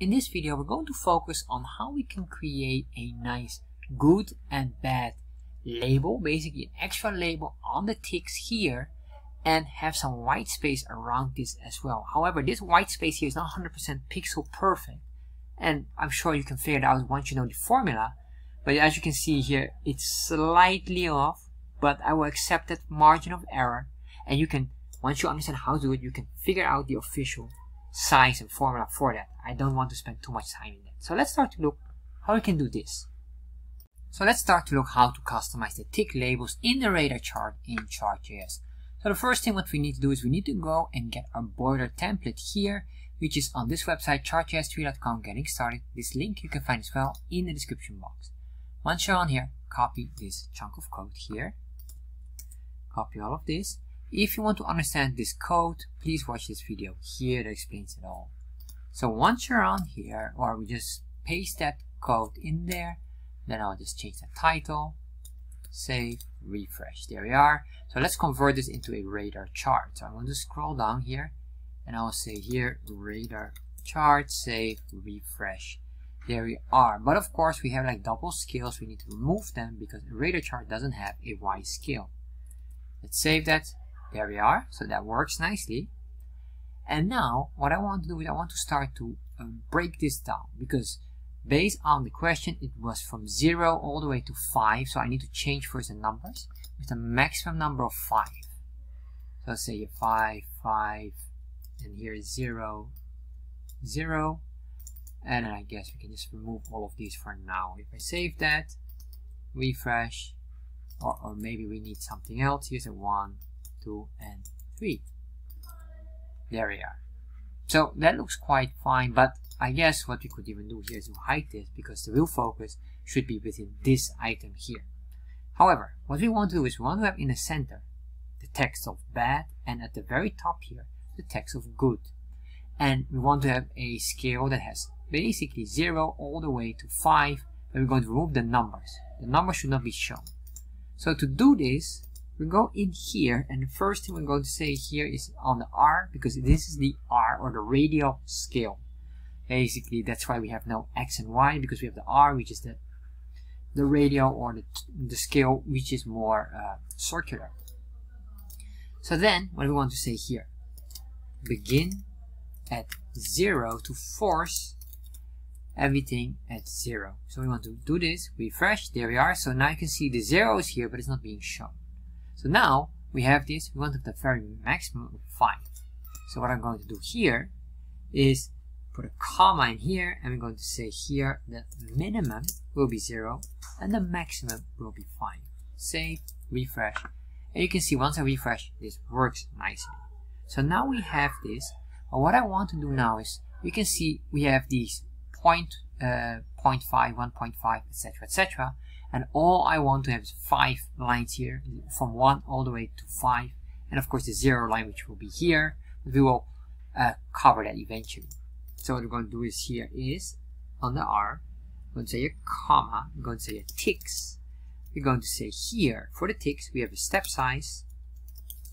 In this video, we're going to focus on how we can create a nice good and bad label, basically an extra label on the ticks here and have some white space around this as well. However, this white space here is not 100% pixel perfect and I'm sure you can figure it out once you know the formula but as you can see here it's slightly off but I will accept that margin of error and you can once you understand how to do it you can figure out the official size and formula for that. I don't want to spend too much time in that. So let's start to look how we can do this. So let's start to look how to customize the tick labels in the radar chart in Chart.js so the first thing what we need to do is we need to go and get our border template here which is on this website chartjs3.com getting started. This link you can find as well in the description box. Once you're on here copy this chunk of code here. Copy all of this if you want to understand this code please watch this video. Here that explains it all. So once you're on here or we just paste that code in there then I'll just change the title. Save refresh. There we are. So let's convert this into a radar chart. So I'm going to scroll down here and I'll say here radar chart save refresh. There we are. But of course we have like double scales. We need to remove them because a radar chart doesn't have a Y scale. Let's save that there we are. So that works nicely. And now what I want to do is I want to start to uh, break this down because based on the question it was from 0 all the way to 5 so I need to change first the numbers with a maximum number of 5 so say 5 5 and here is 0 0 and I guess we can just remove all of these for now. If I save that refresh or, or maybe we need something else. Here's a 1 2 and 3 there we are. So that looks quite fine but I guess what we could even do here is to hide this because the real focus should be within this item here. However what we want to do is we want to have in the center the text of bad and at the very top here the text of good. And we want to have a scale that has basically 0 all the way to 5 but we're going to remove the numbers. The numbers should not be shown. So to do this we go in here and the first thing we're going to say here is on the R because this is the R or the radial scale basically that's why we have no X and Y because we have the R which is the the radial or the, the scale which is more uh, circular so then what do we want to say here begin at 0 to force everything at 0. So we want to do this, refresh, there we are. So now you can see the 0 is here, but it's not being shown. So now we have this, we want the very maximum of 5. So what I'm going to do here is put a comma in here, and we're going to say here the minimum will be 0, and the maximum will be 5. Save, refresh, and you can see once I refresh, this works nicely. So now we have this. But what I want to do now is, you can see we have these point, uh, 0.5, 1.5, etc, etc. And all I want to have is five lines here, from 1 all the way to 5. And of course the 0 line, which will be here. We will uh, cover that eventually. So what we're going to do is here is, on the R, we're going to say a comma, we're going to say a ticks. We're going to say here, for the ticks, we have a step size,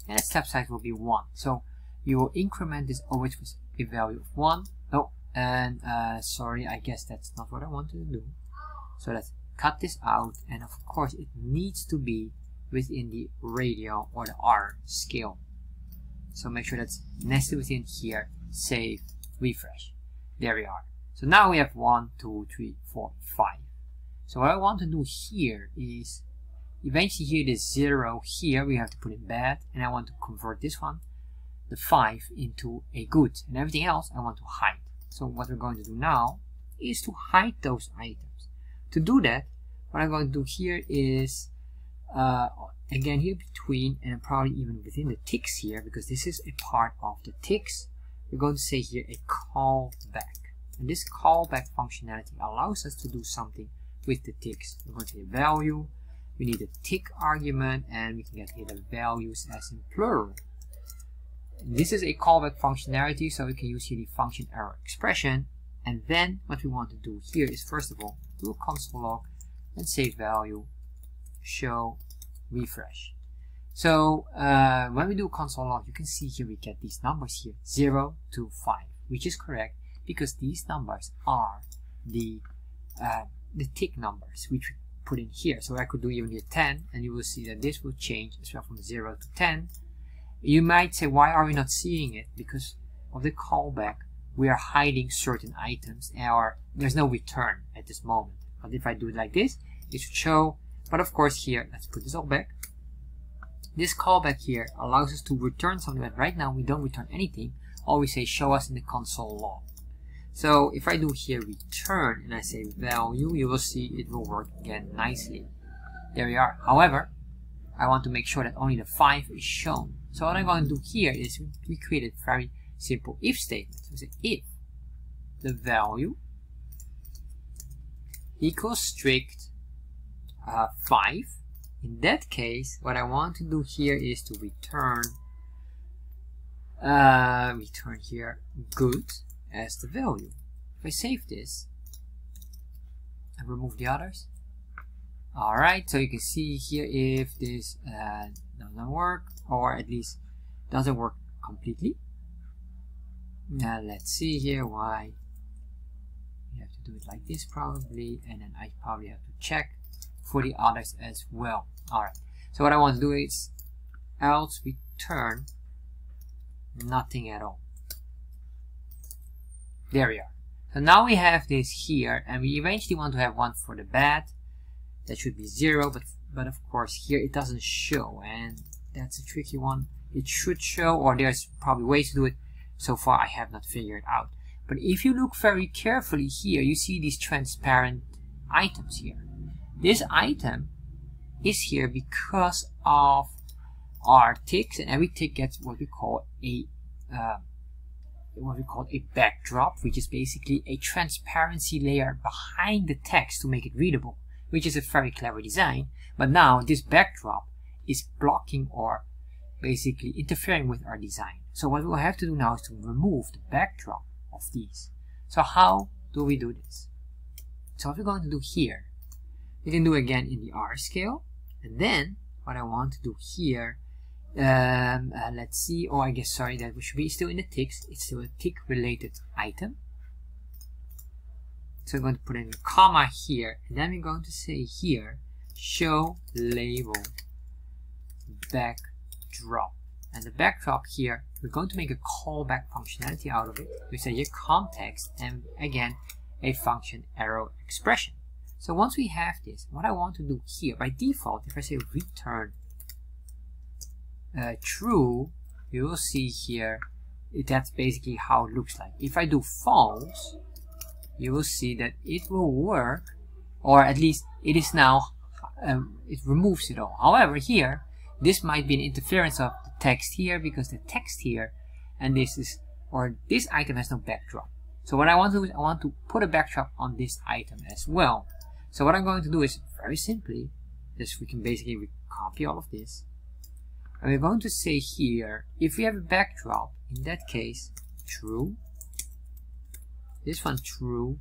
and the step size will be 1. So you will increment this always with a value of 1. Oh, and uh, sorry, I guess that's not what I wanted to do. So let's cut this out, and of course it needs to be within the radial or the R scale. So make sure that's nested within here, save, refresh. There we are. So now we have 1, 2, 3, 4, 5. So what I want to do here is Eventually here this 0 here we have to put in bad and I want to convert this one, the 5 into a good and everything else I want to hide. So what we're going to do now is to hide those items. To do that what I'm going to do here is uh, again here between and probably even within the ticks here because this is a part of the ticks we're going to say here a callback and this callback functionality allows us to do something with the ticks we're going to say value we need a tick argument and we can get here the values as in plural. This is a callback functionality, so we can use here the function arrow expression. And then what we want to do here is first of all do a console log and save value, show, refresh. So uh, when we do console log, you can see here we get these numbers here, 0 to 5, which is correct because these numbers are the uh, the tick numbers which we put in here. So I could do even here 10 and you will see that this will change as well from 0 to 10. You might say why are we not seeing it? Because of the callback we are hiding certain items or there's no return at this moment. But if I do it like this, it should show. But of course here, let's put this all back. This callback here allows us to return something, but right now we don't return anything. All we say show us in the console log. So if I do here return and I say value, you will see it will work again nicely. There we are. However, I want to make sure that only the 5 is shown. So what I'm going to do here is we create a very simple if statement. We say if the value equals strict uh, 5, in that case, what I want to do here is to return uh, return here good as the value. If I save this and remove the others, alright, so you can see here if this uh, doesn't work, or at least doesn't work completely. Now let's see here why do it like this probably, and then I probably have to check for the others as well. Alright, so what I want to do is else return nothing at all. There we are. So now we have this here, and we eventually want to have one for the bad. That should be zero, but but of course here it doesn't show, and that's a tricky one. It should show, or there's probably ways to do it. So far I have not figured out. But if you look very carefully here, you see these transparent items here. This item is here because of our ticks, and every tick gets what we call a uh, what we call a backdrop, which is basically a transparency layer behind the text to make it readable, which is a very clever design. But now this backdrop is blocking or basically interfering with our design. So what we'll have to do now is to remove the backdrop these. So how do we do this? So what we're going to do here, we can do again in the R scale, and then what I want to do here um, uh, let's see. Oh I guess sorry that we should be still in the ticks. It's still a tick related item. So I'm going to put in a comma here. And then we're going to say here show label backdrop. And the backdrop here we're going to make a callback functionality out of it we say here context and again a function arrow expression so once we have this what I want to do here by default if I say return uh, true, you will see here that's basically how it looks like. If I do false, you will see that it will work, or at least it is now, um, it removes it all. However, here, this might be an interference of the text here, because the text here, and this is, or this item has no backdrop. So what I want to do is I want to put a backdrop on this item as well. So what I'm going to do is very simply, just we can basically copy all of this, and we're going to say here, if we have a backdrop, in that case, true, this one true,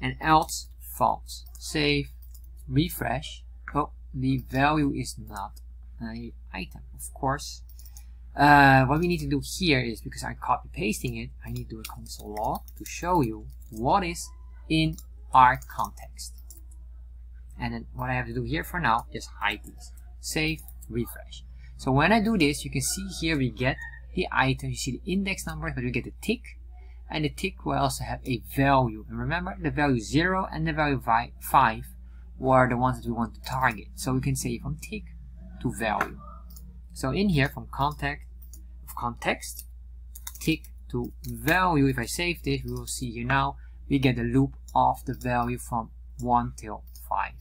and else false. Save, refresh. Oh, the value is not item, of course. Uh, what we need to do here is, because I'm copy pasting it, I need to do a console log to show you what is in our context. And then what I have to do here for now is hide these. Save, refresh. So when I do this, you can see here we get the item, you see the index number, but we get the tick, and the tick will also have a value. And remember, the value 0 and the value 5 were the ones that we want to target. So we can say from tick to value. So in here, from contact context, tick to value, if I save this, we will see here now, we get the loop of the value from 1 till 5.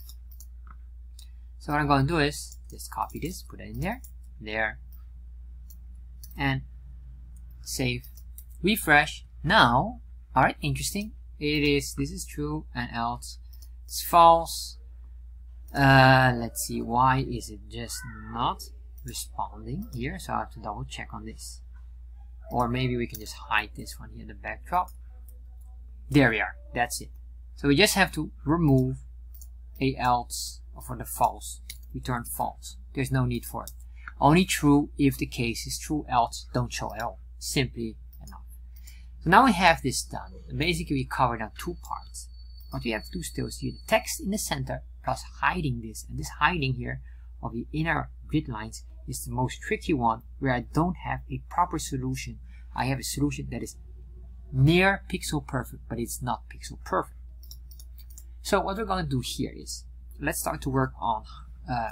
So what I'm going to do is just copy this, put it in there, there and save. Refresh. Now all right interesting. It is this is true and else it's false uh, let's see why is it just not responding here so I have to double check on this or maybe we can just hide this one here the backdrop there we are that's it so we just have to remove a else for the false return false there's no need for it only true if the case is true, else don't show at all. Simply enough. So now we have this done. Basically, we covered now two parts. What we have to do still see the text in the center plus hiding this. And this hiding here of the inner grid lines is the most tricky one where I don't have a proper solution. I have a solution that is near pixel perfect, but it's not pixel perfect. So what we're going to do here is, let's start to work on uh,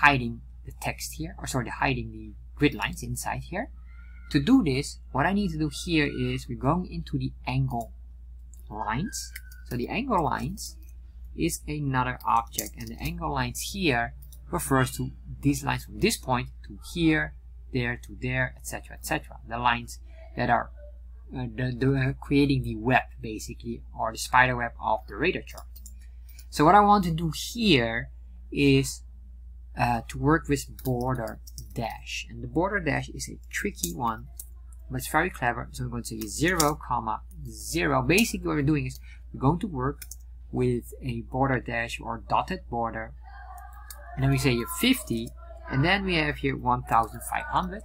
hiding the text here, or sorry, hiding the grid lines inside here. To do this, what I need to do here is we're going into the angle lines. So the angle lines is another object, and the angle lines here refers to these lines from this point to here, there to there, etc., etc. The lines that are uh, the, the, uh, creating the web, basically, or the spider web of the radar chart. So what I want to do here is uh, to work with border dash. And the border dash is a tricky one, but it's very clever. So I'm going to say 0, comma 0. Basically what we're doing is we're going to work with a border dash or dotted border. And then we say here 50, and then we have here 1500.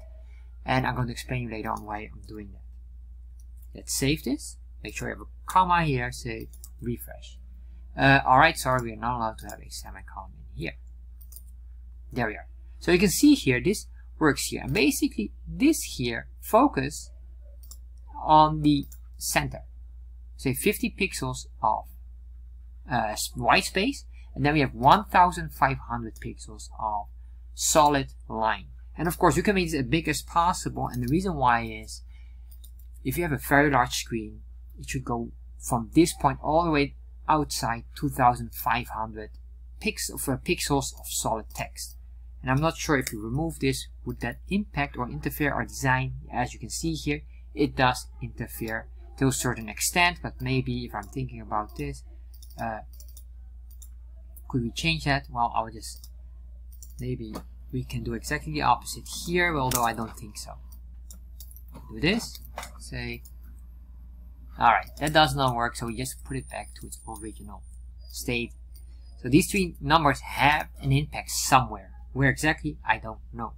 And I'm going to explain later on why I'm doing that. Let's save this. Make sure you have a comma here, say refresh. Uh, Alright, sorry, we are not allowed to have a semicolon in here. There we are. So you can see here, this works here. And basically, this here focus on the center. Say 50 pixels of uh, white space. And then we have 1500 pixels of solid line. And of course, you can make this as big as possible. And the reason why is, if you have a very large screen, it should go from this point all the way outside 2500 pix of, uh, pixels of solid text. And I'm not sure if you remove this, would that impact or interfere our design? As you can see here, it does interfere to a certain extent, but maybe if I'm thinking about this, uh, could we change that? Well, I'll just, maybe we can do exactly the opposite here, although I don't think so. Do this, say Alright, that does not work, so we just put it back to its original state. So these three numbers have an impact somewhere. Where exactly, I don't know.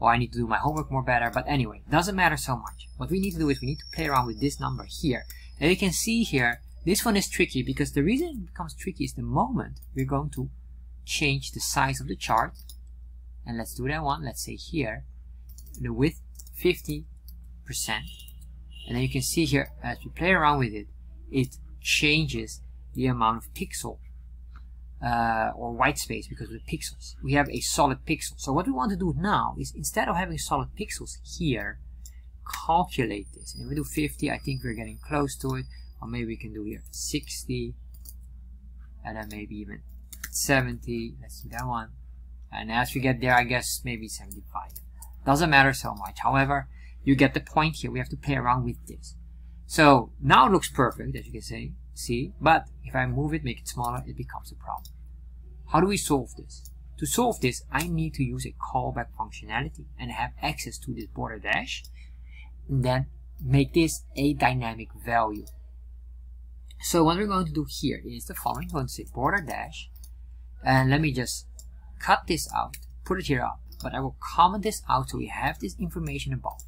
Or I need to do my homework more better, but anyway, doesn't matter so much. What we need to do is we need to play around with this number here. And you can see here, this one is tricky because the reason it becomes tricky is the moment we're going to change the size of the chart. And let's do that one, let's say here, the width 50%. And then you can see here, as we play around with it, it changes the amount of pixel uh, or white space because of the pixels. We have a solid pixel. So what we want to do now is instead of having solid pixels here, calculate this. And if we do 50, I think we're getting close to it. Or maybe we can do here 60, and then maybe even 70. Let's do that one. And as we get there, I guess maybe 75. Doesn't matter so much. However, you get the point here. We have to play around with this. So now it looks perfect, as you can say, see, but if I move it, make it smaller, it becomes a problem. How do we solve this? To solve this, I need to use a callback functionality and have access to this border dash, and then make this a dynamic value. So what we're going to do here is the following. I'm going to say border dash, and let me just cut this out, put it here up, but I will comment this out so we have this information above.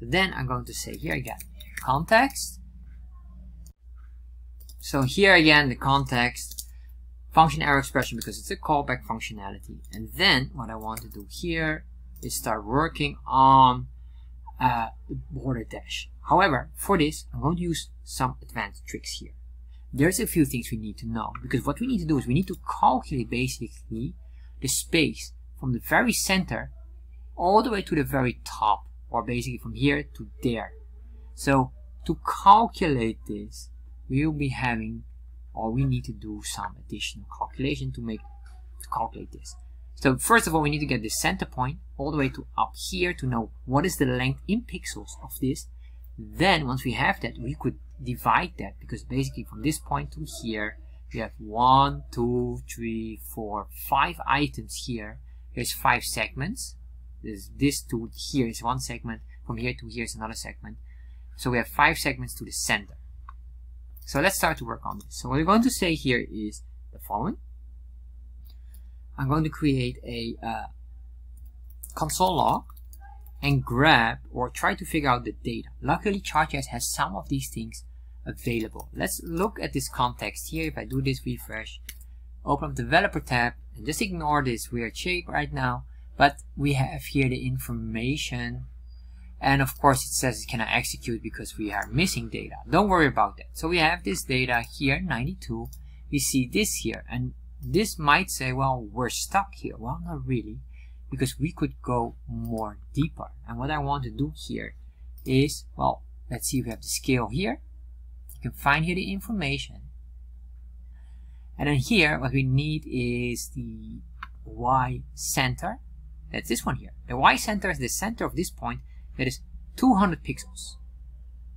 So then I'm going to say here again, context. So here again, the context, function arrow expression because it's a callback functionality. And then what I want to do here is start working on uh, border dash. However, for this, I'm going to use some advanced tricks here. There's a few things we need to know because what we need to do is we need to calculate basically the space from the very center all the way to the very top or basically from here to there. So to calculate this, we will be having, or we need to do some additional calculation to make, to calculate this. So first of all, we need to get the center point all the way to up here to know what is the length in pixels of this. Then once we have that, we could divide that because basically from this point to here, we have one, two, three, four, five items here. There's five segments this, this to here is one segment, from here to here is another segment. So we have five segments to the center. So let's start to work on this. So what we're going to say here is the following. I'm going to create a uh, console log and grab or try to figure out the data. Luckily, ChartJS has some of these things available. Let's look at this context here. If I do this refresh, open up developer tab, and just ignore this weird shape right now, but we have here the information and of course it says it cannot execute because we are missing data. Don't worry about that. So we have this data here, 92. We see this here and this might say, well, we're stuck here. Well, not really because we could go more deeper. And what I want to do here is, well, let's see we have the scale here. You can find here the information. And then here, what we need is the Y center. That's this one here. The Y center is the center of this point that is 200 pixels.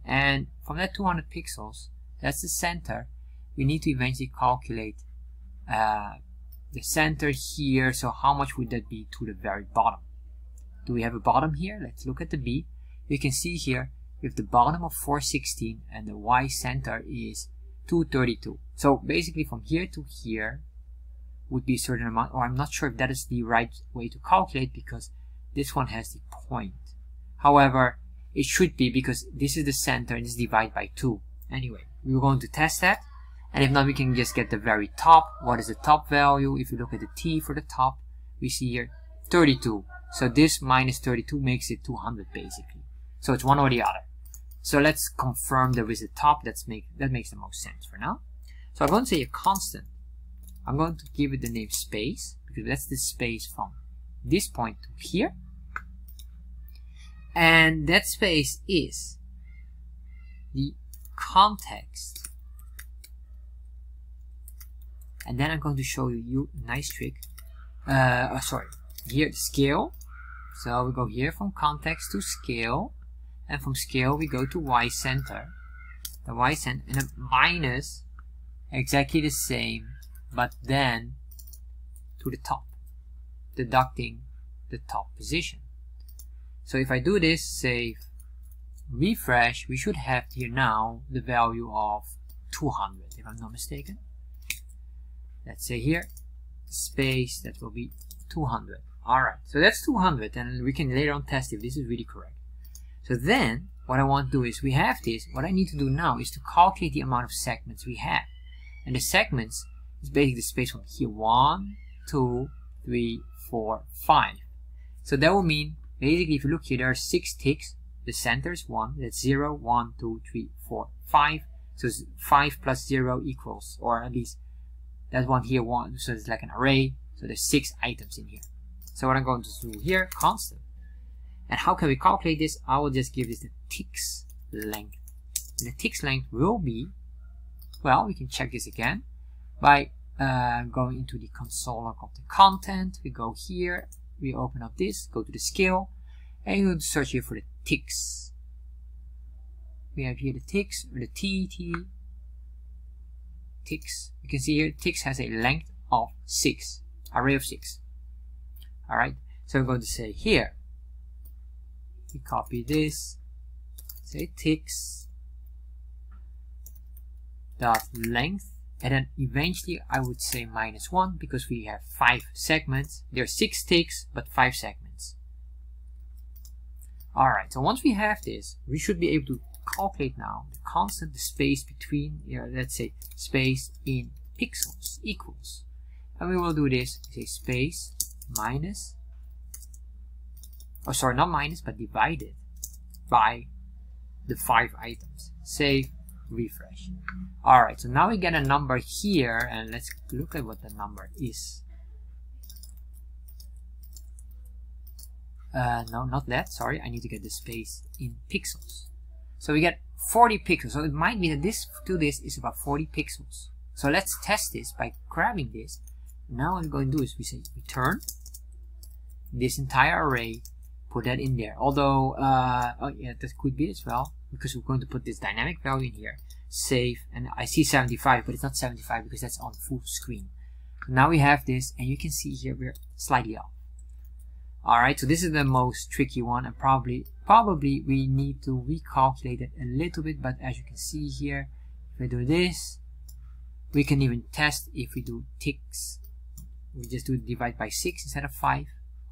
And from that 200 pixels, that's the center, we need to eventually calculate uh, the center here. So how much would that be to the very bottom? Do we have a bottom here? Let's look at the B. You can see here we have the bottom of 416 and the Y center is 232. So basically from here to here would be a certain amount, or I'm not sure if that is the right way to calculate because this one has the point. However, it should be because this is the center and is divided by 2. Anyway, we're going to test that. And if not, we can just get the very top. What is the top value? If you look at the T for the top, we see here 32. So this minus 32 makes it 200 basically. So it's one or the other. So let's confirm there is a top. That's make, that makes the most sense for now. So I'm going to say a constant. I'm going to give it the name space because that's the space from this point to here and that space is the context and then I'm going to show you a nice trick. Uh, oh, sorry. Here scale. So we go here from context to scale. And from scale we go to Y center. The Y center and a minus exactly the same but then to the top deducting the top position. So if I do this, save, refresh, we should have here now the value of 200, if I'm not mistaken. Let's say here, space, that will be 200. Alright, so that's 200, and we can later on test if this is really correct. So then, what I want to do is, we have this, what I need to do now is to calculate the amount of segments we have. And the segments is basically the space from here, 1, 2, 3, 4, 5. So that will mean Basically, if you look here, there are six ticks. The center is 1. That's 0, 1, 2, 3, 4, 5. So 5 plus 0 equals, or at least that one here, 1. So it's like an array. So there's 6 items in here. So what I'm going to do here, constant. And how can we calculate this? I will just give this the ticks length. And the ticks length will be, well, we can check this again by uh, going into the console log of the content. We go here we open up this, go to the scale, and you search here for the ticks. We have here the ticks, or the TT ticks. You can see here ticks has a length of 6, array of 6. Alright, so I'm going to say here, we copy this, say ticks dot length and then eventually I would say minus 1 because we have 5 segments. There are 6 ticks, but 5 segments. Alright, so once we have this, we should be able to calculate now the constant, the space between, you let's say, space in pixels equals. And we will do this, say space minus, oh sorry, not minus, but divided by the 5 items. Save refresh. Alright, so now we get a number here and let's look at what the number is. Uh, no, not that, sorry, I need to get the space in pixels. So we get 40 pixels, so it might be that this to this is about 40 pixels. So let's test this by grabbing this. Now what we're going to do is we say return this entire array, put that in there. Although, uh, oh yeah, that could be as well because we're going to put this dynamic value in here save and I see 75 but it's not 75 because that's on full screen so now we have this and you can see here we're slightly off alright so this is the most tricky one and probably probably we need to recalculate it a little bit but as you can see here if we do this we can even test if we do ticks. We just do divide by 6 instead of 5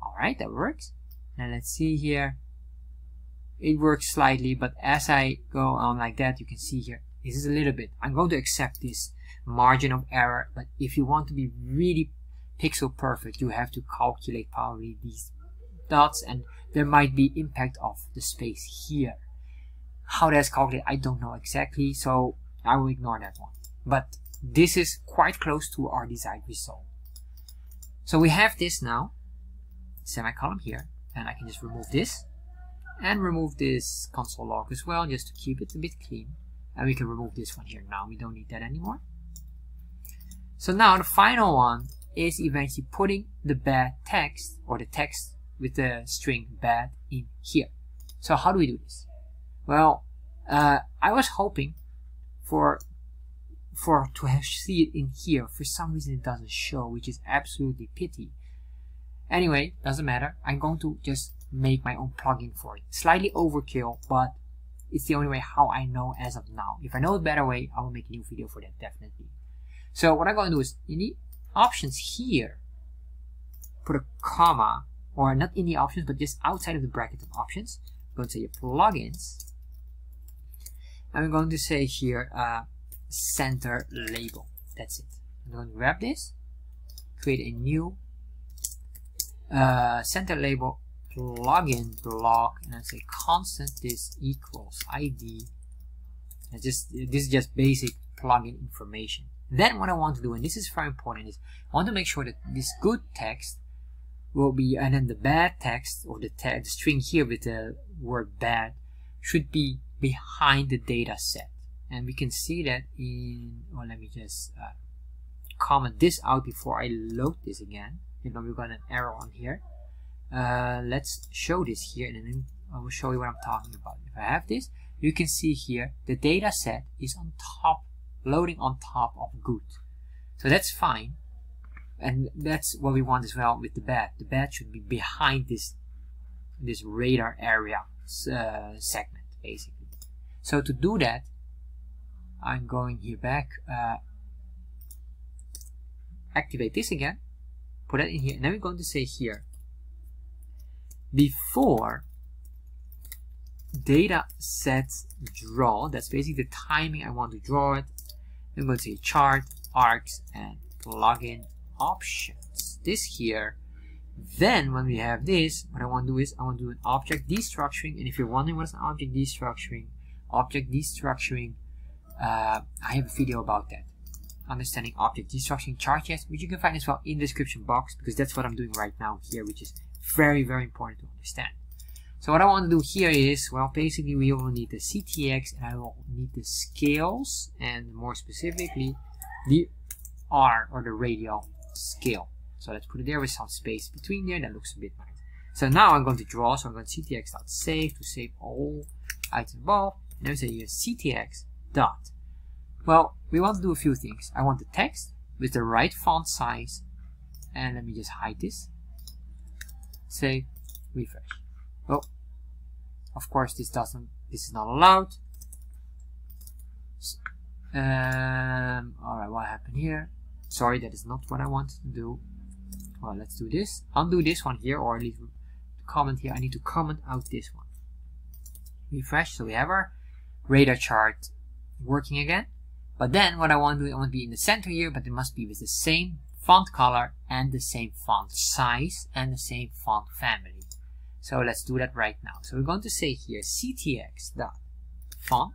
alright that works. And let's see here. It works slightly, but as I go on like that, you can see here, this is a little bit. I'm going to accept this margin of error, but if you want to be really pixel perfect, you have to calculate probably these dots, and there might be impact of the space here. How that's calculated, I don't know exactly, so I will ignore that one. But this is quite close to our desired result. So we have this now, semicolon here, and I can just remove this and remove this console log as well just to keep it a bit clean and we can remove this one here now we don't need that anymore so now the final one is eventually putting the bad text or the text with the string bad in here so how do we do this well uh, I was hoping for for to have see it in here for some reason it doesn't show which is absolutely pity anyway doesn't matter I'm going to just make my own plugin for it. Slightly overkill, but it's the only way how I know as of now. If I know a better way, I will make a new video for that, definitely. So what I'm going to do is, in the options here, put a comma, or not in the options, but just outside of the bracket of options. I'm going to say plugins. And we're going to say here, uh, center label. That's it. I'm going to grab this, create a new uh, center label plugin block and I say constant this equals id and just this is just basic plugin information then what I want to do and this is very important is I want to make sure that this good text will be and then the bad text or the, the string here with the word bad should be behind the data set and we can see that in well let me just uh, comment this out before I load this again you know we've got an error on here uh, let's show this here and then I will show you what I'm talking about. If I have this, you can see here the data set is on top, loading on top of good. So that's fine. And that's what we want as well with the bed. The bed should be behind this this radar area uh, segment, basically. So to do that, I'm going here back, uh, activate this again, put that in here, and then we're going to say here, before data sets draw that's basically the timing I want to draw it I'm going to say chart args, and plugin options. This here. Then when we have this what I want to do is I want to do an object destructuring and if you're wondering what is an object destructuring object destructuring uh, I have a video about that. Understanding object destructuring Chart JS which you can find as well in the description box because that's what I'm doing right now here which is very, very important to understand. So what I want to do here is, well, basically we will need the CTX and I will need the scales and more specifically the R or the radial scale. So let's put it there with some space between there. That looks a bit nice. So now I'm going to draw. So I'm going to ctx.save to save all items above. And then we say ctx dot. Well, we want to do a few things. I want the text with the right font size. And let me just hide this say refresh. Well, of course this doesn't, this is not allowed. Um, alright, what happened here? Sorry, that is not what I wanted to do. Well, let's do this. Undo this one here, or leave comment here. I need to comment out this one. Refresh, so we have our radar chart working again. But then what I want to do, I want to be in the center here, but it must be with the same font color and the same font size and the same font family. So let's do that right now. So we're going to say here ctx dot font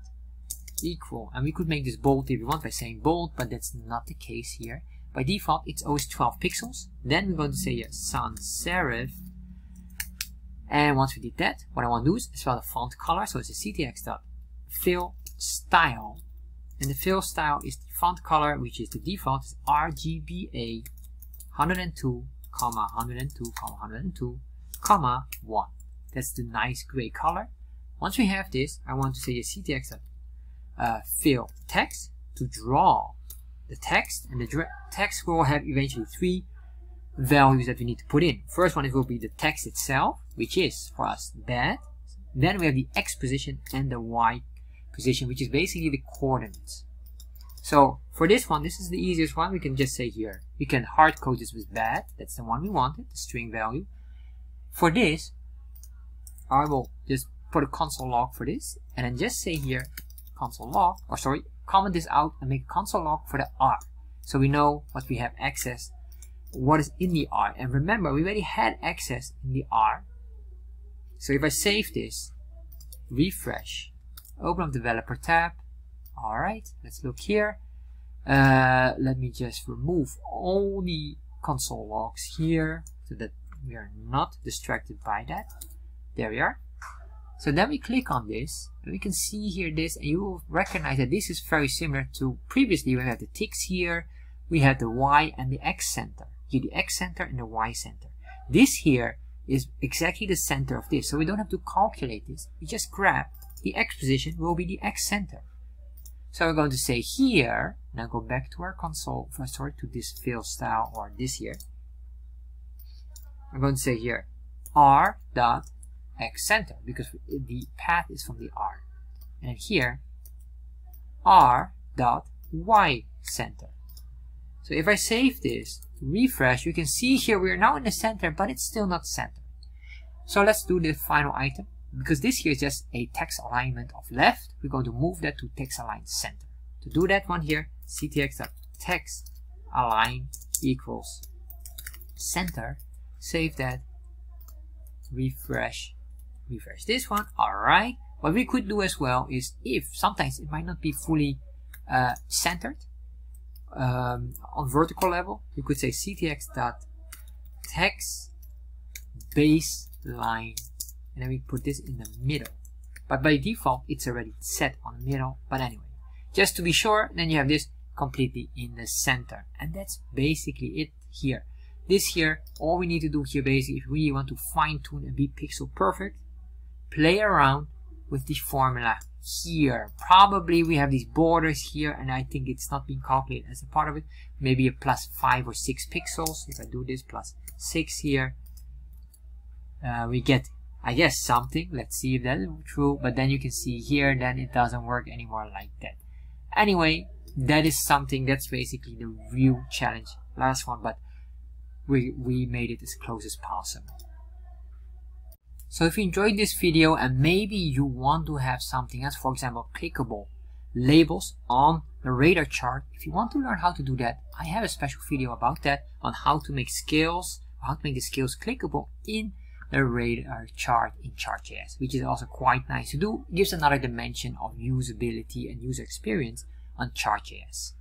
equal, and we could make this bold if we want by saying bold, but that's not the case here. By default, it's always 12 pixels. Then we're going to say here sans serif. And once we did that, what I want to do is as the font color. So it's a ctx dot fill style and the fill style is the font color, which is the default is RGBA 102, comma 102, comma 102, comma 1. That's the nice gray color. Once we have this, I want to say a CTX uh, fill text to draw the text, and the text will have eventually three values that we need to put in. First one it will be the text itself, which is for us bad. Then we have the X position and the Y position, which is basically the coordinates. So for this one, this is the easiest one. We can just say here, we can hard code this with bad. That's the one we wanted, the string value. For this, I will just put a console log for this and then just say here console log or sorry comment this out and make console log for the R so we know what we have access what is in the R. And remember we already had access in the R. So if I save this refresh open up developer tab. Alright let's look here. Uh, let me just remove all the console logs here so that we are not distracted by that. There we are. So then we click on this, we can see here this, and you will recognize that this is very similar to previously we had the ticks here, we had the Y and the X center. Here the X center and the Y center. This here is exactly the center of this, so we don't have to calculate this. We just grab the X position will be the X center. So we're going to say here, now go back to our console, sorry, to this fill style or this here. I'm going to say here r dot x center because the path is from the R. And here, R dot Y center. So if I save this, refresh, you can see here we are now in the center, but it's still not center. So let's do the final item. Because this here is just a text alignment of left, we're going to move that to text align center. To do that one here, ctx.text align equals center, save that, refresh, refresh this one. Alright. What we could do as well is if sometimes it might not be fully uh, centered um, on vertical level you could say ctx dot text baseline and then we put this in the middle. But by default it's already set on the middle but anyway. Just to be sure then you have this completely in the center and that's basically it here. This here all we need to do here basically if we want to fine tune and be pixel perfect play around with the formula here. Probably we have these borders here and I think it's not being calculated as a part of it. Maybe a plus 5 or 6 pixels. If I do this plus 6 here, uh, we get, I guess, something. Let's see if that is true. But then you can see here, then it doesn't work anymore like that. Anyway, that is something that's basically the real challenge. Last one, but we, we made it as close as possible. So if you enjoyed this video and maybe you want to have something else, for example, clickable labels on the radar chart, if you want to learn how to do that, I have a special video about that on how to make scales, how to make the scales clickable in the radar chart in Chart.js, which is also quite nice to do. Gives another dimension of usability and user experience on Chart.js.